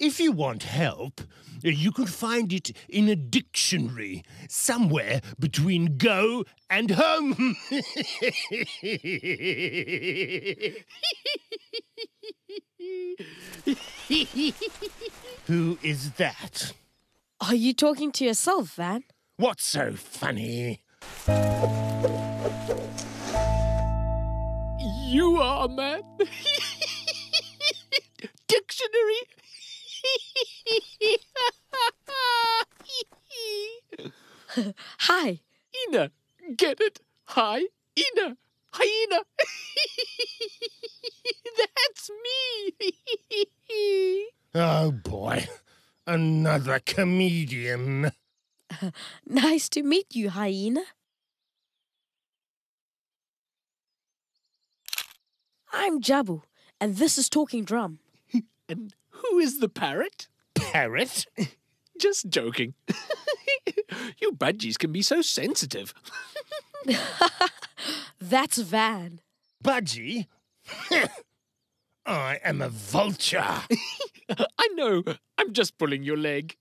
If you want help, uh, you can find it in a dictionary somewhere between go and home. Who is that? Are you talking to yourself, Van? What's so funny? You are, man. Dictionary. Hi. Ina. Get it? Hi, Ina. Hyena. That's me. Oh boy, another comedian. Nice to meet you, hyena. I'm Jabu, and this is Talking Drum. and who is the parrot? Parrot? Just joking. you budgies can be so sensitive. That's Van. Budgie? I am a vulture. I know. I'm just pulling your leg.